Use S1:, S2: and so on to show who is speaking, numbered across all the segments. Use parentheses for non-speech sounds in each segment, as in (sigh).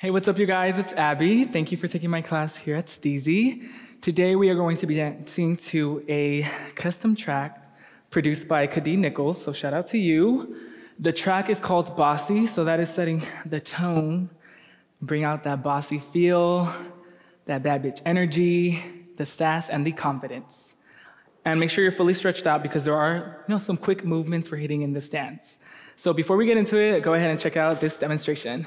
S1: Hey, what's up, you guys? It's Abey. Thank you for taking my class here at Steezy. Today, we are going to be dancing to a custom track produced by Kadeem Nichols, so shout out to you. The track is called Bossy, so that is setting the tone. Bring out that bossy feel, that bad bitch energy, the sass, and the confidence. And make sure you're fully stretched out because there are you know, some quick movements we're hitting in this dance. So before we get into it, go ahead and check out this demonstration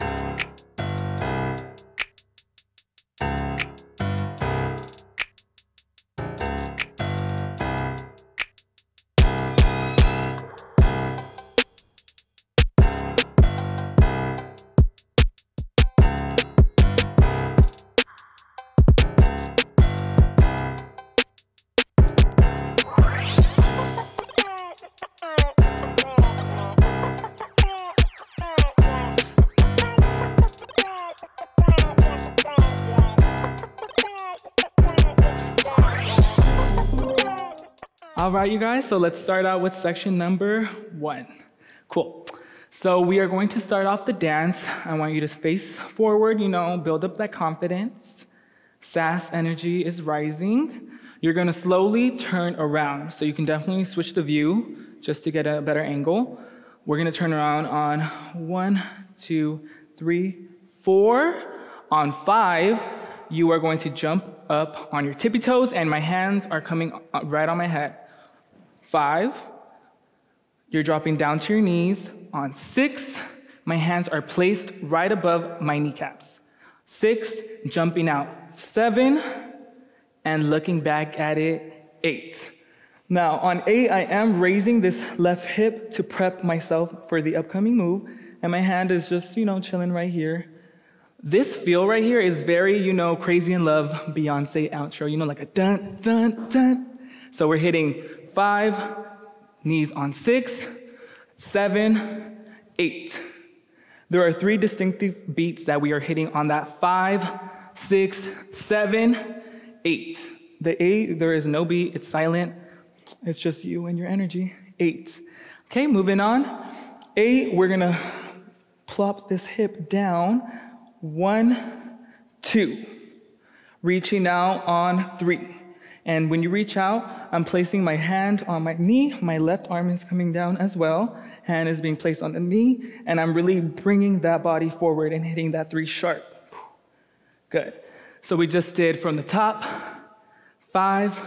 S1: you All right, you guys, so let's start out with section number one. Cool. So we are going to start off the dance. I want you to face forward, you know, build up that confidence. Sass energy is rising. You're gonna slowly turn around. So you can definitely switch the view just to get a better angle. We're gonna turn around on one, two, three, four. On five, you are going to jump up on your tippy toes, and my hands are coming uh, right on my head. Five, you're dropping down to your knees. On six, my hands are placed right above my kneecaps. Six, jumping out. Seven, and looking back at it. Eight. Now, on eight, I am raising this left hip to prep myself for the upcoming move, and my hand is just, you know, chilling right here. This feel right here is very, you know, crazy in love Beyonce outro, you know, like a dun, dun, dun. So we're hitting five, knees on six, seven, eight. There are three distinctive beats that we are hitting on that five, six, seven, eight. The eight, there is no beat, it's silent. It's just you and your energy. Eight. Okay, moving on. Eight, we're gonna plop this hip down. One, two. Reaching out on three. And when you reach out, I'm placing my hand on my knee. My left arm is coming down as well. Hand is being placed on the knee. And I'm really bringing that body forward and hitting that three sharp. Good. So we just did from the top, five,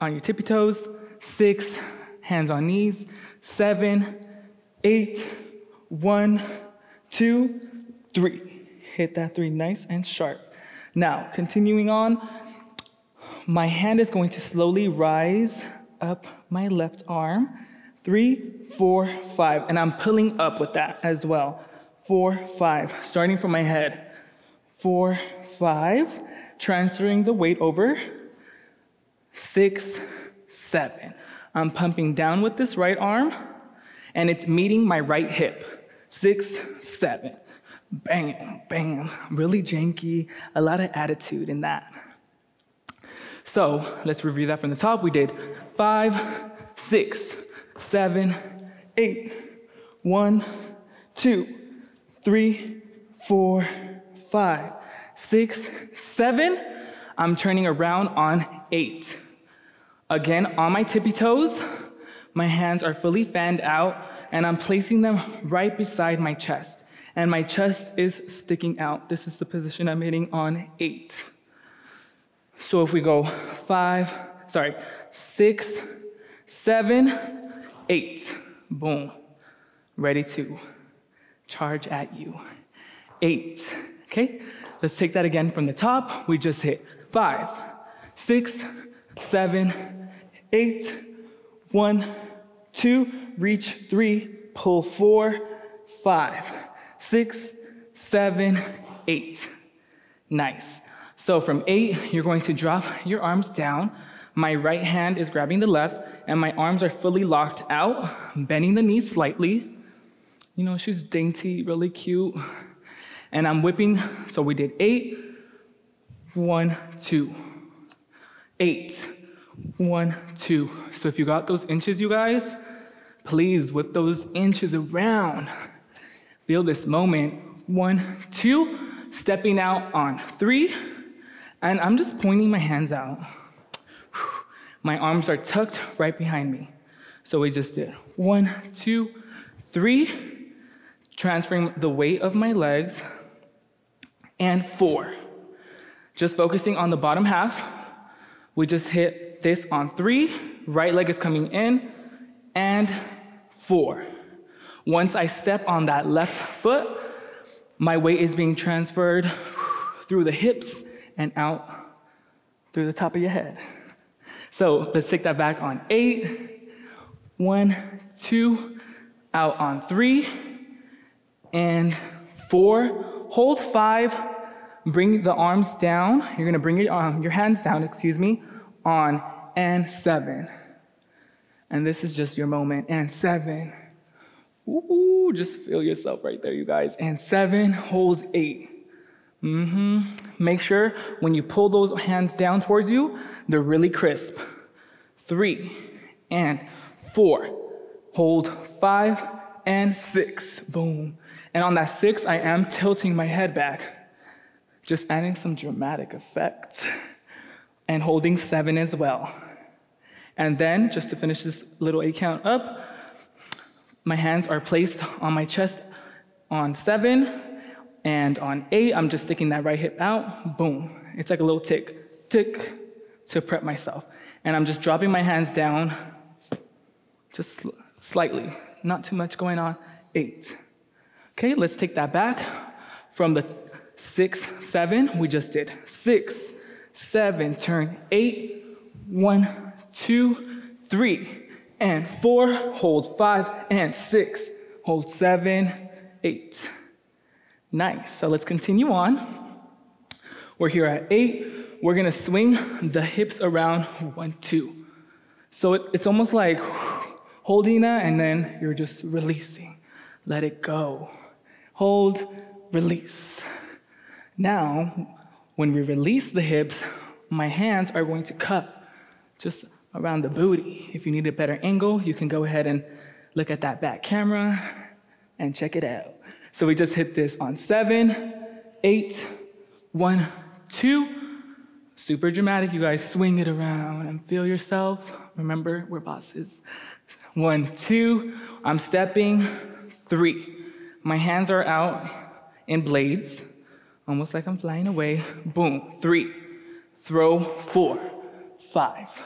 S1: on your tippy toes, six, hands on knees, seven, eight, one, two, three. Hit that three nice and sharp. Now, continuing on, my hand is going to slowly rise up my left arm. Three, four, five. And I'm pulling up with that as well. Four, five. Starting from my head. Four, five. Transferring the weight over. Six, seven. I'm pumping down with this right arm, and it's meeting my right hip. Six, seven. Bam, bam. Really janky. A lot of attitude in that. So let's review that from the top. We did five, six, seven, eight, one, two, three, four, five, six, seven. I'm turning around on eight. Again, on my tippy toes, my hands are fully fanned out, and I'm placing them right beside my chest. And my chest is sticking out. This is the position I'm hitting on eight. So if we go five, sorry, six, seven, eight, boom, ready to charge at you. Eight, okay? Let's take that again from the top. We just hit five, six, seven, eight, one, two, reach three, pull four, five, six, seven, eight. Nice. So from eight, you're going to drop your arms down. My right hand is grabbing the left, and my arms are fully locked out, bending the knees slightly. You know, she's dainty, really cute. And I'm whipping, so we did eight, one, two, eight, one, two. So if you got those inches, you guys, please whip those inches around. Feel this moment. One, two, stepping out on three, and I'm just pointing my hands out. My arms are tucked right behind me. So we just did one, two, three, transferring the weight of my legs, and four. Just focusing on the bottom half. We just hit this on three, right leg is coming in, and four. Once I step on that left foot, my weight is being transferred through the hips and out through the top of your head. So let's take that back on eight, one, two, out on three, and four. Hold five. Bring the arms down. You're gonna bring your, um, your hands down, excuse me, on and seven. And this is just your moment. And seven. Ooh, just feel yourself right there, you guys. And seven, hold eight. Mm-hmm. Make sure when you pull those hands down towards you, they're really crisp. Three and four. Hold five and six. Boom. And on that six, I am tilting my head back, just adding some dramatic effect. And holding seven as well. And then, just to finish this little eight count up, my hands are placed on my chest on seven, and on eight, I'm just sticking that right hip out. Boom. It's like a little tick, tick, to prep myself. And I'm just dropping my hands down, just slightly, not too much going on. Eight. Okay, let's take that back from the six, seven. We just did six, seven, turn eight, one, two, three and four, hold five and six, hold seven, eight. Nice. So let's continue on. We're here at eight. We're gonna swing the hips around one, two. So it, it's almost like holding that and then you're just releasing. Let it go. Hold, release. Now, when we release the hips, my hands are going to cuff just around the booty. If you need a better angle, you can go ahead and look at that back camera and check it out. So we just hit this on seven, eight, one, two. Super dramatic, you guys swing it around and feel yourself. Remember, we're bosses. One, two, I'm stepping, three. My hands are out in blades, almost like I'm flying away. Boom, three. Throw, four, five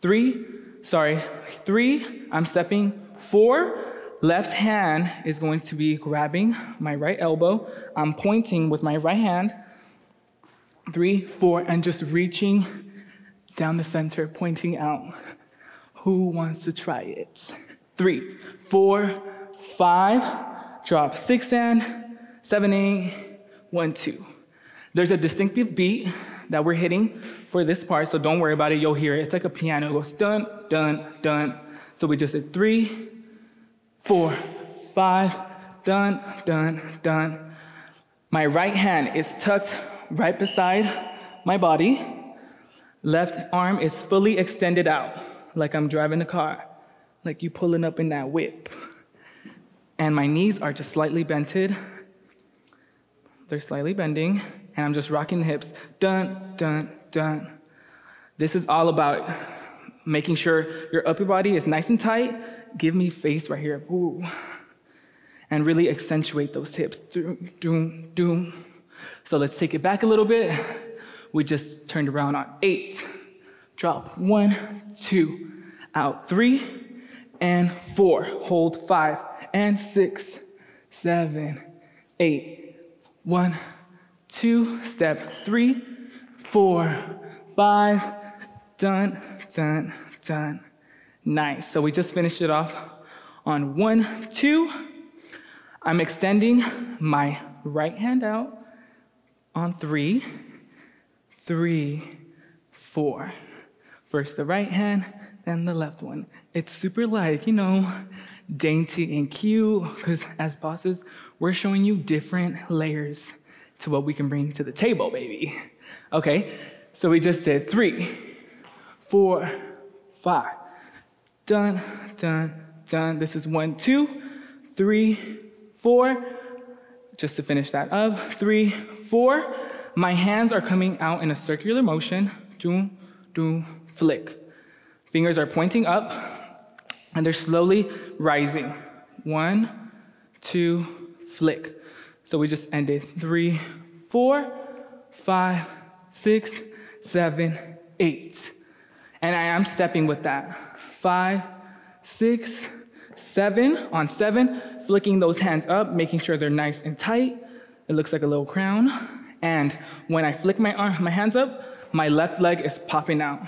S1: Three, sorry, three, I'm stepping. Four, left hand is going to be grabbing my right elbow. I'm pointing with my right hand. Three, four, and just reaching down the center, pointing out. Who wants to try it? Three, four, five, drop six and seven, eight, one, two. There's a distinctive beat that we're hitting for this part, so don't worry about it. You'll hear it. It's like a piano. It goes dun, dun, dun. So we just did three, four, five, done, done, done. My right hand is tucked right beside my body. Left arm is fully extended out, like I'm driving a car, like you pulling up in that whip. And my knees are just slightly bented. They're slightly bending and I'm just rocking the hips. Dun, dun, dun. This is all about making sure your upper body is nice and tight. Give me face right here. Ooh. And really accentuate those hips. Doom, doom, doom. So let's take it back a little bit. We just turned around on eight. Drop one, two, out three, and four. Hold five, and six, seven, eight. One, two, step three, four, five, done, done, done. Nice. So we just finished it off on one, two. I'm extending my right hand out on three, three, four. First the right hand, then the left one. It's super like, you know, dainty and cute, because as bosses, we're showing you different layers to what we can bring to the table, baby. Okay, so we just did three, four, five. Done, done, done. This is one, two, three, four, Just to finish that up. Three, four. My hands are coming out in a circular motion. Do, do, flick. Fingers are pointing up and they're slowly rising. One, two, flick. So we just ended. Three, four, five, six, seven, eight. And I am stepping with that. Five, six, seven. On seven, flicking those hands up, making sure they're nice and tight. It looks like a little crown. And when I flick my, arm, my hands up, my left leg is popping out.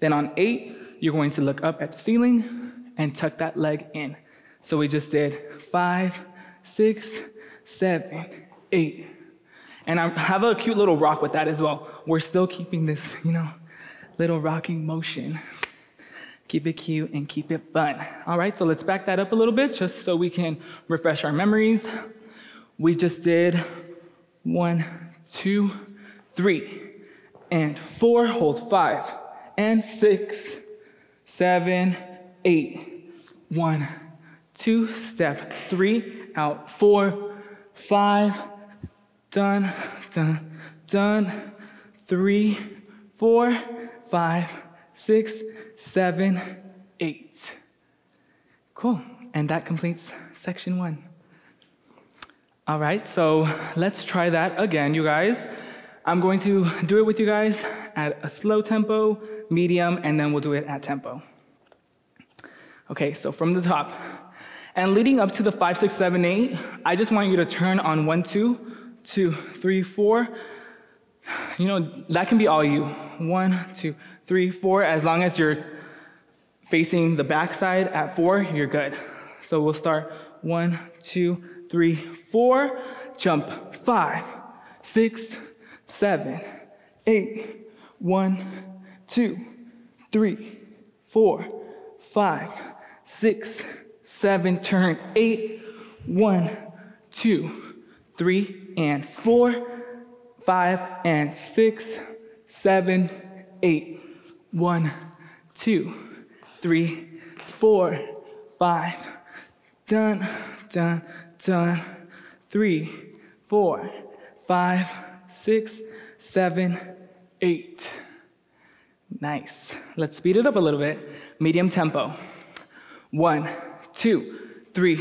S1: Then on eight, you're going to look up at the ceiling and tuck that leg in. So we just did five, six, seven, eight. And I have a cute little rock with that as well. We're still keeping this, you know, little rocking motion. Keep it cute and keep it fun. All right, so let's back that up a little bit just so we can refresh our memories. We just did one, two, three, and four, hold five, and six, seven, eight. One, two, step three, out, four, five, done, done, done, three, four, five, six, seven, eight. Cool. And that completes section one. All right, so let's try that again, you guys. I'm going to do it with you guys at a slow tempo, medium, and then we'll do it at tempo. Okay, so from the top. And leading up to the five, six, seven, eight, I just want you to turn on one, two, two, three, four. You know, that can be all you. One, two, three, four. As long as you're facing the backside at four, you're good. So we'll start one, two, three, four. Jump five, six, seven, eight. One, two, three, four, five, six, seven. Turn eight. One, two, three, and four, five, and six, seven, eight. One, two, three, four, five. Done, done, done. Three, four, five, six, seven, eight. Nice. Let's speed it up a little bit. Medium tempo. One, two, three,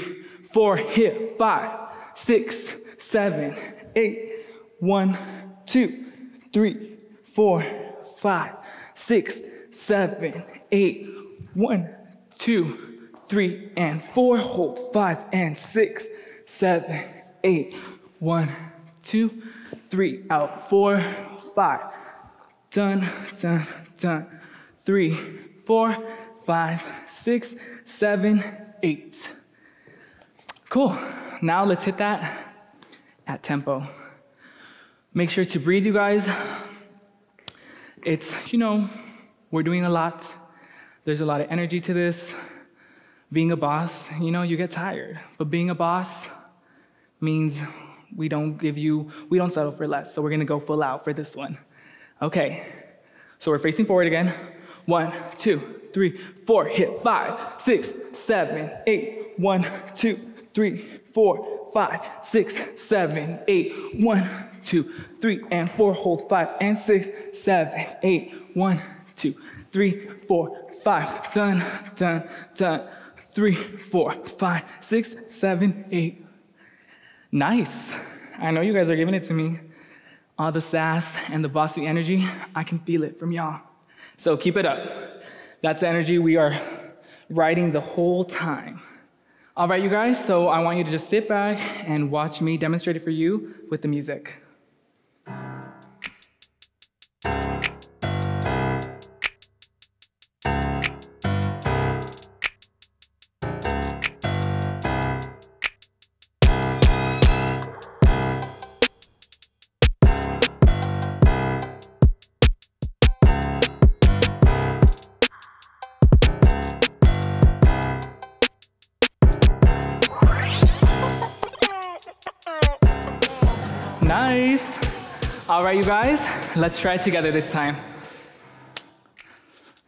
S1: four, hit five, six, seven, eight. One, two, three, four, five, six, seven, eight. One, two, three, and four. Hold five and six, seven, eight. One, two, three. Out four, five. Done, done, done. Three, four, five, six, seven, eight. Cool. Now let's hit that at tempo. Make sure to breathe, you guys. It's, you know, we're doing a lot. There's a lot of energy to this. Being a boss, you know, you get tired. But being a boss means we don't give you, we don't settle for less. So we're gonna go full out for this one. Okay, so we're facing forward again. One, two, three, four. Hit five, six, seven, eight. One, two, three, four, five, six, seven, eight. One, two, three, and four. Hold five and six, seven, eight. One, two, three, four, five. Done, done, done. Three, four, five, six, seven, eight. Nice. I know you guys are giving it to me. All the sass and the bossy energy, I can feel it from y'all. So keep it up. That's energy we are riding the whole time. All right, you guys, so I want you to just sit back and watch me demonstrate it for you with the music. Nice. Guys, let's try it together this time.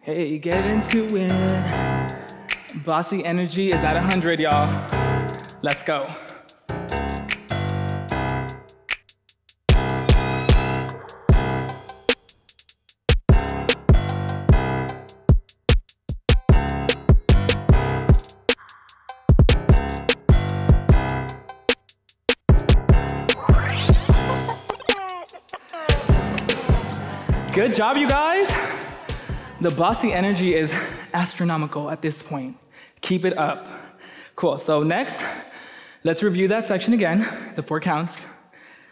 S1: Hey, get into it. Bossy energy is at 100, y'all. Let's go. Good job, you guys. The bossy energy is astronomical at this point. Keep it up. Cool. So next, let's review that section again, the four counts,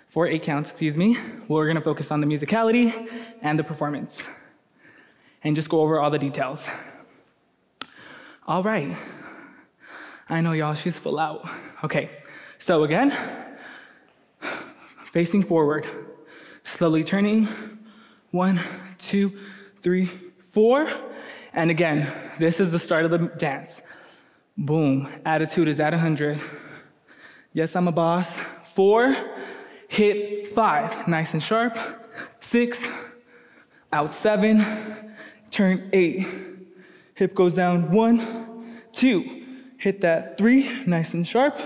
S1: four eight counts, excuse me. We're gonna focus on the musicality and the performance and just go over all the details. All right. I know y'all, she's full out. Okay, so again, facing forward, slowly turning, one, two, three, four. And again, this is the start of the dance. Boom, attitude is at 100. Yes, I'm a boss. Four, hit five, nice and sharp. Six, out seven, turn eight. Hip goes down one, two, hit that three, nice and sharp.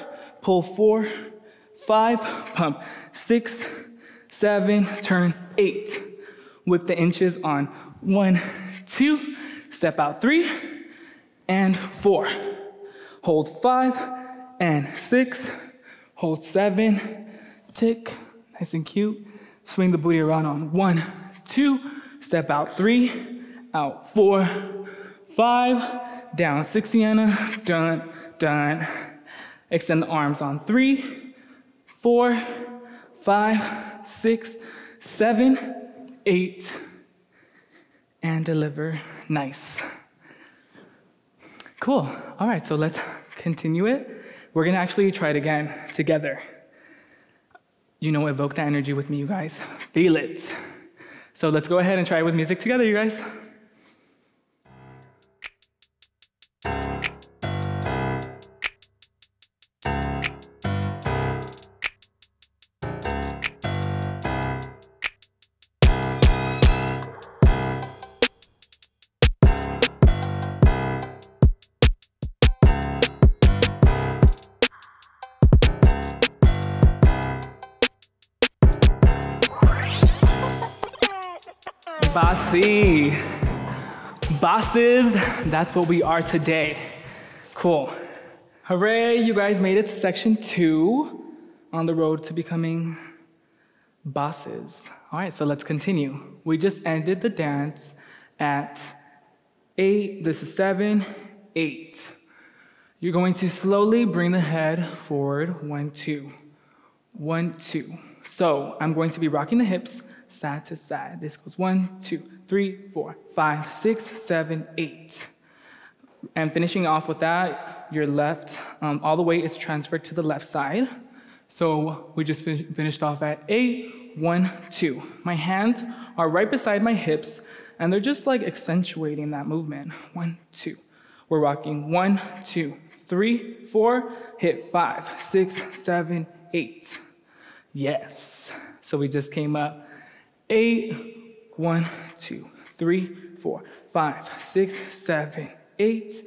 S1: Pull four, five, pump six, seven, turn eight. Whip the inches on one, two, step out three, and four. Hold five and six, hold seven, tick, nice and cute. Swing the booty around on one, two, step out three, out four, five, down six, Sienna, done, done. Extend the arms on three, four, five, six, seven, eight, and deliver. Nice. Cool. All right, so let's continue it. We're gonna actually try it again together. You know, evoke that energy with me, you guys. Feel it. So let's go ahead and try it with music together, you guys. Bossy. Bosses, that's what we are today. Cool. Hooray, you guys made it to section two on the road to becoming bosses. All right, so let's continue. We just ended the dance at eight, this is seven, eight. You're going to slowly bring the head forward, one, two, one, two. So I'm going to be rocking the hips side to side. This goes one, two, three, four, five, six, seven, eight. And finishing off with that, your left, um, all the weight is transferred to the left side. So we just fin finished off at eight, one, two. My hands are right beside my hips, and they're just like accentuating that movement. One, two. We're rocking one, two, three, four, hit five, six, seven, eight. Yes. So we just came up eight, one, two, three, four, five, six, seven, eight.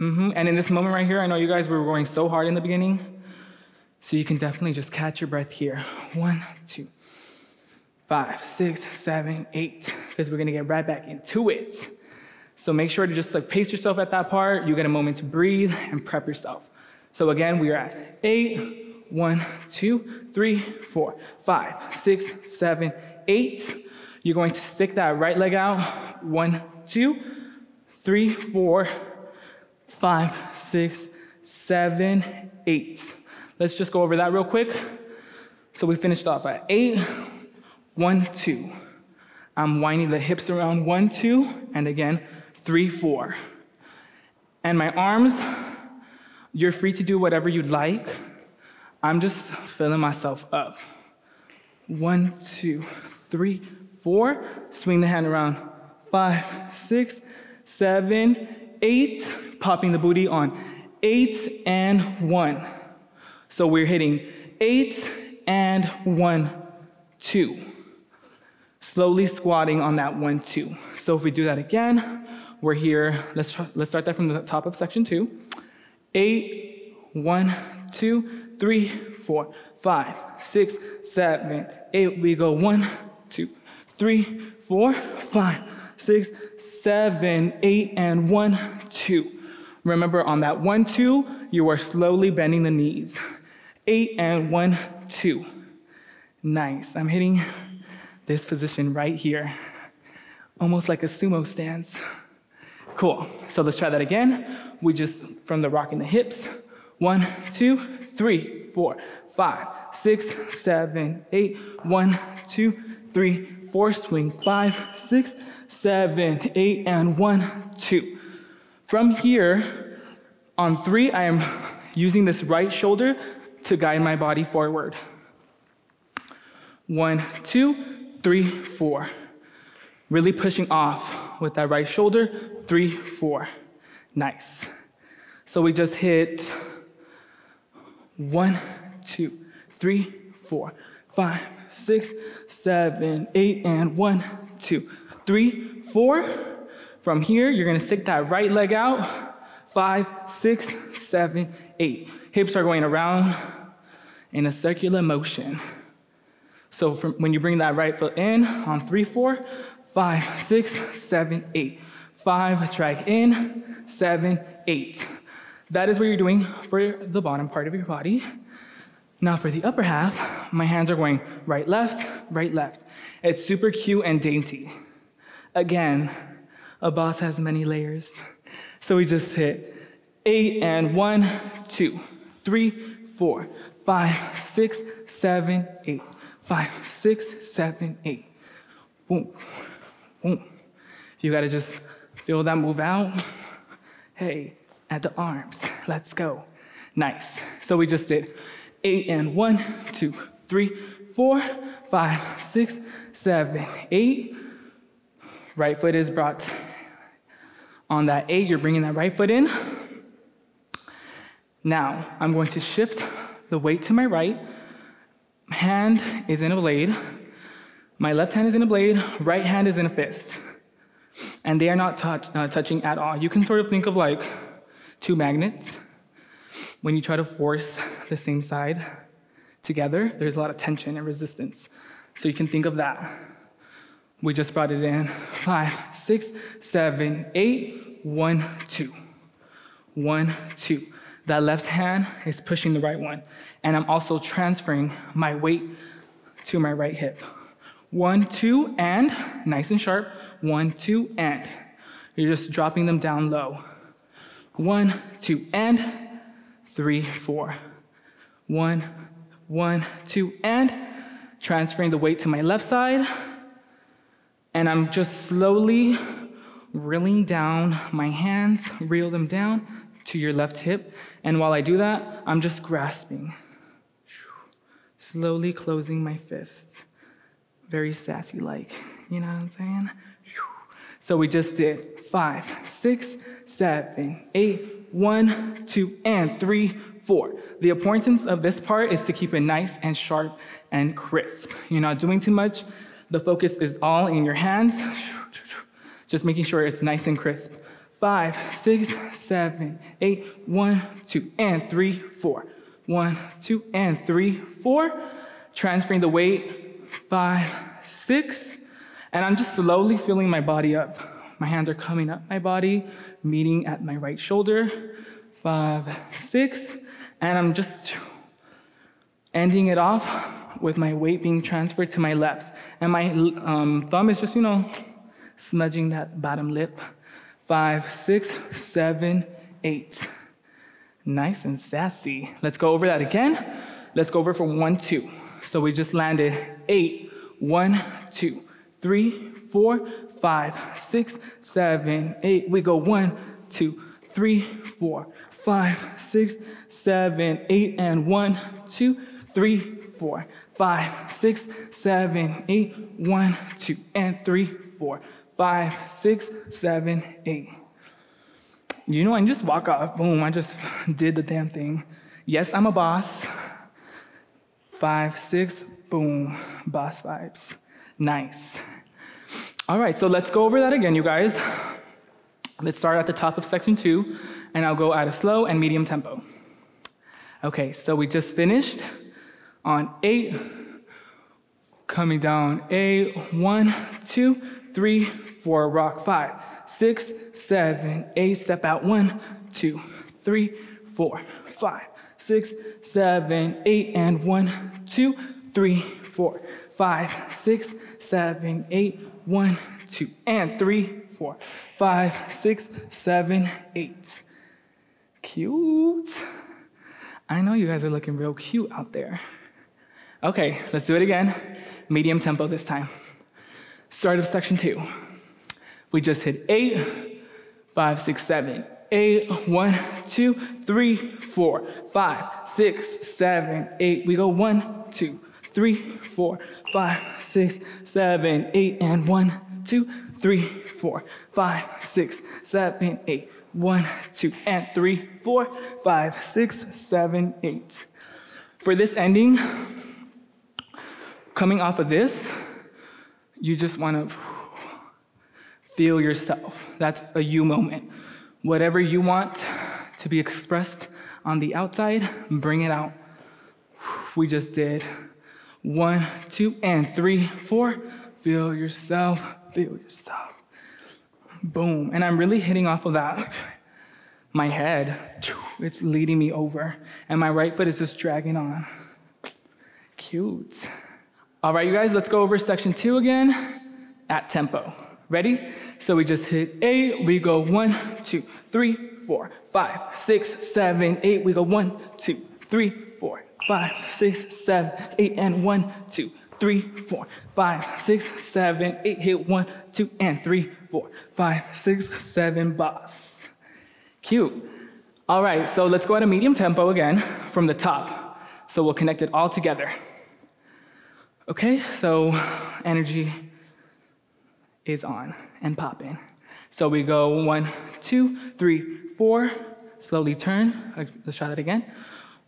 S1: Mm-hmm. And in this moment right here, I know you guys were going so hard in the beginning, so you can definitely just catch your breath here. One, two, five, six, seven, eight, because we're gonna get right back into it. So make sure to just like pace yourself at that part. You get a moment to breathe and prep yourself. So again, we are at eight, one, two, three, four, five, six, seven, eight. You're going to stick that right leg out. One, two, three, four, five, six, seven, eight. Let's just go over that real quick. So we finished off at eight, one, two. I'm winding the hips around one, two, and again, three, four. And my arms, you're free to do whatever you'd like. I'm just filling myself up. One, two, three, four. Swing the hand around. Five, six, seven, eight. Popping the booty on eight and one. So we're hitting eight and one, two. Slowly squatting on that one, two. So if we do that again, we're here. Let's, try, let's start that from the top of section two. Eight, one, two, three, four, five, six, seven, eight. We go one, two, three, four, five, six, seven, eight, and one, two. Remember, on that one, two, you are slowly bending the knees. Eight and one, two. Nice. I'm hitting this position right here. almost like a sumo stance. Cool. So let's try that again. We just, from the rock in the hips, one, two, three, four, five, six, seven, eight, one, two, three, four, swing, five, six, seven, eight, and one, two. From here, on three, I am using this right shoulder to guide my body forward. One, two, three, four. Really pushing off with that right shoulder. Three, four. Nice. So we just hit one, two, three, four, five, six, seven, eight, and one, two, three, four. From here, you're gonna stick that right leg out. Five, six, seven, eight. Hips are going around in a circular motion. So from, when you bring that right foot in on three, four, five, six, seven, eight. Five, drag in, seven, eight. That is what you're doing for the bottom part of your body. Now for the upper half, my hands are going right, left, right, left. It's super cute and dainty. Again, a boss has many layers. So we just hit eight and one, two, three, four, five, six, seven, eight. Five, six, seven, eight. Boom, boom. You gotta just feel that move out. Hey, at the arms, let's go. Nice. So we just did eight and one, two, three, four, five, six, seven, eight. Right foot is brought on that eight, you're bringing that right foot in. Now, I'm going to shift the weight to my right. Hand is in a blade. My left hand is in a blade, right hand is in a fist. And they are not touch, uh, touching at all. You can sort of think of like two magnets. When you try to force (laughs) the same side together, there's a lot of tension and resistance. So you can think of that. We just brought it in. Five, six, seven, eight, one, two. One, two. That left hand is pushing the right one. And I'm also transferring my weight to my right hip. One, two, and nice and sharp. One, two, and. You're just dropping them down low. One, two, and three, four. One, one, two, and transferring the weight to my left side. And I'm just slowly reeling down my hands, reel them down to your left hip. And while I do that, I'm just grasping, slowly closing my fists. Very sassy like, you know what I'm saying? So we just did five, six, seven, eight, one, two, and three, four. The importance of this part is to keep it nice and sharp and crisp. You're not doing too much. The focus is all in your hands, (sighs) just making sure it's nice and crisp. Five, six, seven, eight, one, two, and three, four. One, two, and three, four. Transferring the weight, five, six, and I'm just slowly filling my body up. My hands are coming up my body, meeting at my right shoulder. Five, six, and I'm just ending it off with my weight being transferred to my left. And my um, thumb is just, you know, smudging that bottom lip. Five, six, seven, eight. Nice and sassy. Let's go over that again. Let's go over for one, two. So we just landed eight, one, two, three, four, five, six, seven, eight. We go one, two, three, four, five, six, seven, eight, and one, two, three, four, five, six, seven, eight, one, two, and three, four, five, six, seven, eight. You know, I just walk off, boom, I just (laughs) did the damn thing. Yes, I'm a boss. Five, six, boom, boss vibes. Nice. All right, so let's go over that again, you guys. Let's start at the top of section two, and I'll go at a slow and medium tempo. Okay, so we just finished on eight, coming down eight, one, two, three, four, rock five, six, seven, eight, step out one, two, three, four, five, six, seven, eight, and one, two, three, four, five, six, seven, eight, one, two, and three, four, five, six, seven, eight. Cute. I know you guys are looking real cute out there. Okay, let's do it again. Medium tempo this time. Start of section two. We just hit eight, five, six, seven, eight, one, two, three, four, five, six, seven, eight. We go one, two, three, four, five, six, seven, eight, and one, two, three, four, five, six, seven, eight, one, two, and three, four, five, six, seven, eight. For this ending, coming off of this, you just want to feel yourself. That's a you moment. Whatever you want to be expressed on the outside, bring it out. We just did one, two, and three, four. Feel yourself, feel yourself. Boom. And I'm really hitting off of that. My head, it's leading me over. And my right foot is just dragging on. Cute. All right, you guys, let's go over section two again at tempo. Ready? So we just hit eight, we go one, two, three, four, five, six, seven, eight. We go one, two, three, four, five, six, seven, eight, and one, two, three, four, five, six, seven, eight. Hit one, two, and three, four, five, six, seven, boss. Cute. All right, so let's go at a medium tempo again from the top. So we'll connect it all together. Okay, so energy is on and popping. So we go one, two, three, four. Slowly turn. Uh, let's try that again.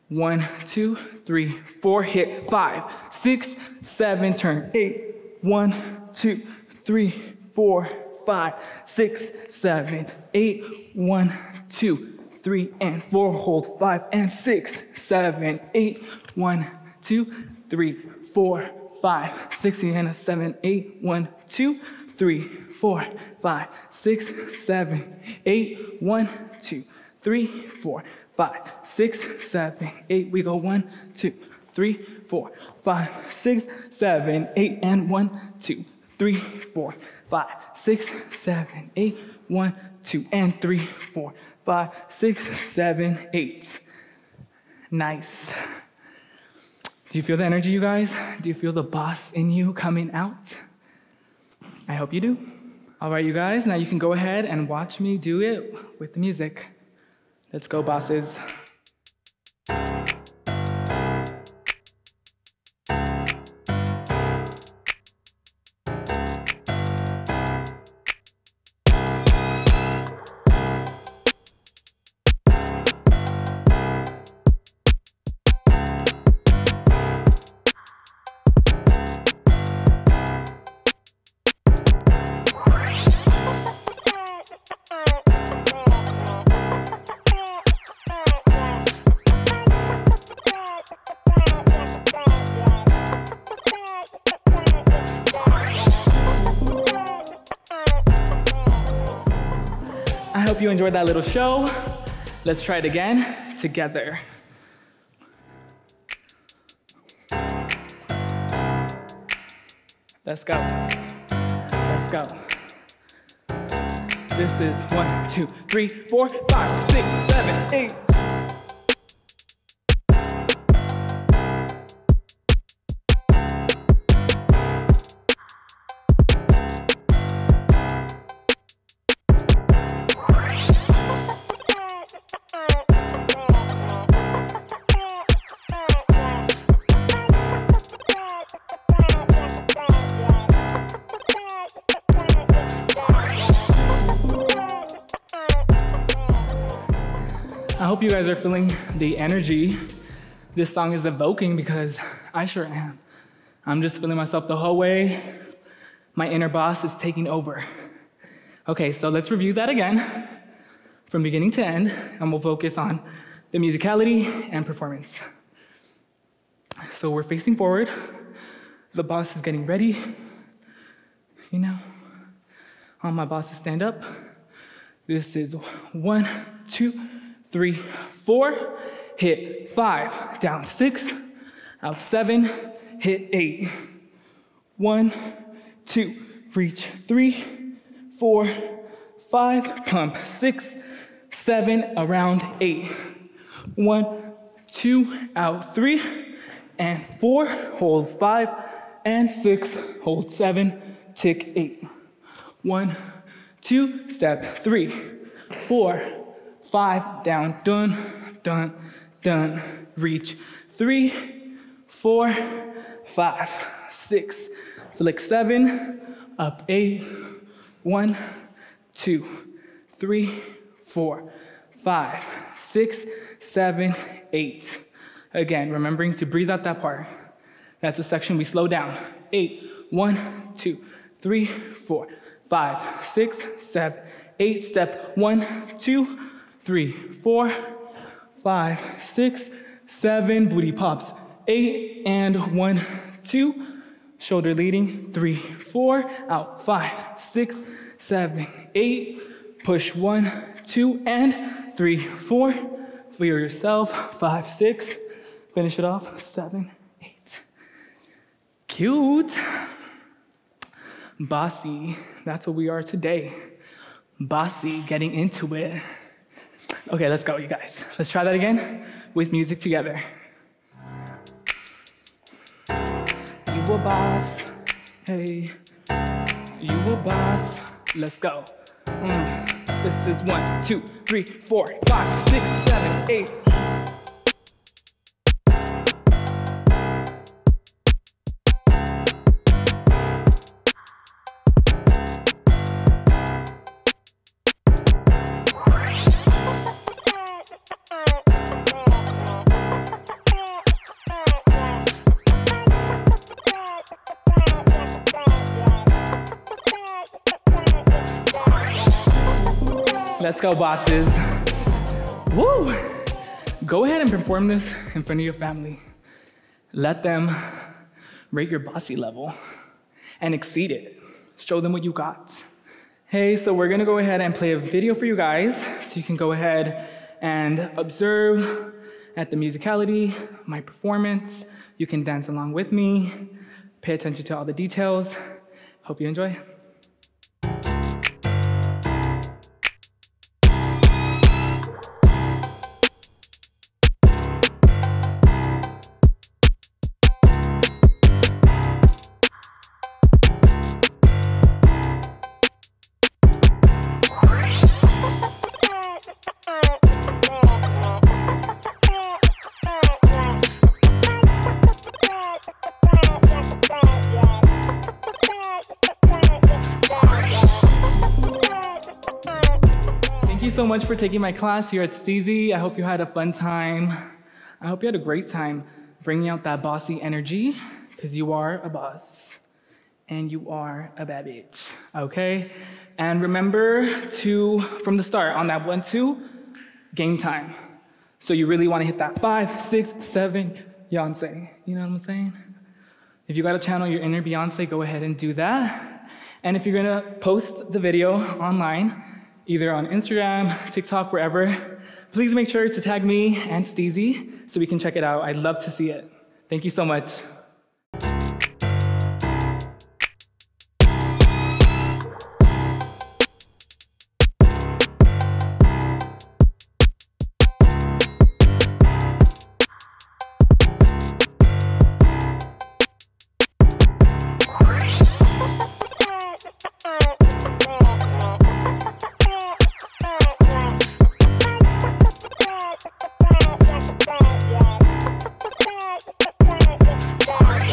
S1: One, two, three, four. Hit five, six, seven. Turn eight. One, two, three, four, five, six, seven, eight. One, two, three, and four. Hold five and six, seven, eight. One, two, three, four, five, six, and a seven, eight. One, two three, four, five, six, seven, eight. One, two, three, four, five, six, seven, eight. We go one, two, three, four, five, six, seven, eight, and one, two, three, four, five, six, seven, eight. One, two, and three, four, five, six, seven, eight. Nice. Do you feel the energy, you guys? Do you feel the boss in you coming out? I hope you do. All right, you guys, now you can go ahead and watch me do it with the music. Let's go, bosses. That little show. Let's try it again together. Let's go. Let's go. This is one, two, three, four, five, six, seven, eight. You guys are feeling the energy this song is evoking because I sure am. I'm just feeling myself the whole way. My inner boss is taking over. Okay, so let's review that again from beginning to end, and we'll focus on the musicality and performance. So we're facing forward. The boss is getting ready. You know, all my bosses stand up. This is one, two, three, four, hit five, down six, out seven, hit eight. One, two, reach three, four, five, pump, six, seven, around eight. One, two, out, three, and four, hold five, and six, hold seven, tick eight. One, two, step three, four, five, down, done, done, done, reach. Three, four, five, six, flick seven, up eight, one, two, three, four, five, six, seven, eight. Again, remembering to breathe out that part. That's a section we slow down. Eight, one, two, three, four, five, six, seven, eight. Step one, two, three, four, five, six, seven. Booty pops. Eight and one, two. Shoulder leading. Three, four. Out. Five, six, seven, eight. Push one, two, and three, four. Feel yourself. Five, six. Finish it off. Seven, eight. Cute. Bossy. That's what we are today. Bossy, getting into it. Okay, let's go, you guys. Let's try that again with music together. You a boss, hey. You a boss, let's go. Mm. This is one, two, three, four, five, six, seven, eight. Let's go, bosses. Woo! Go ahead and perform this in front of your family. Let them rate your bossy level and exceed it. Show them what you got. Hey, so we're gonna go ahead and play a video for you guys so you can go ahead and observe at the musicality, my performance. You can dance along with me, pay attention to all the details. Hope you enjoy. Much for taking my class here at Steezy. I hope you had a fun time. I hope you had a great time bringing out that bossy energy because you are a boss and you are a bad bitch, okay? And remember to, from the start, on that one, two, game time. So you really want to hit that five, six, seven, Beyonce. You know what I'm saying? If you got to channel your inner Beyonce, go ahead and do that. And if you're gonna post the video online, either on Instagram, (laughs) TikTok, wherever, please make sure to tag me and Steezy so we can check it out. I'd love to see it. Thank you so much.